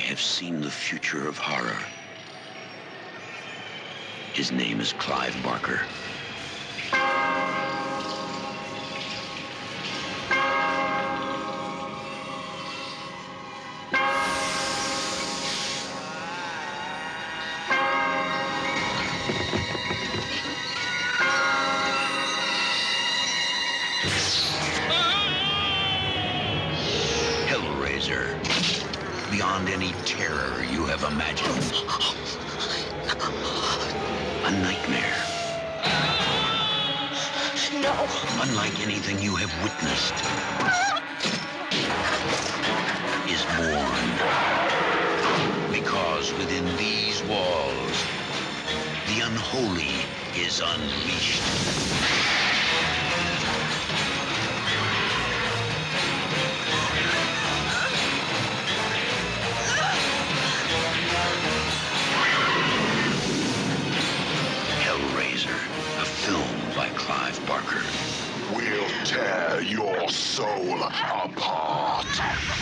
have seen the future of horror. His name is Clive Barker. Hellraiser. Beyond any terror you have imagined. A nightmare. No. unlike anything you have witnessed, is born. Because within these walls, the unholy is unleashed. Hellraiser, a film by Clive Barker. We'll tear your soul apart.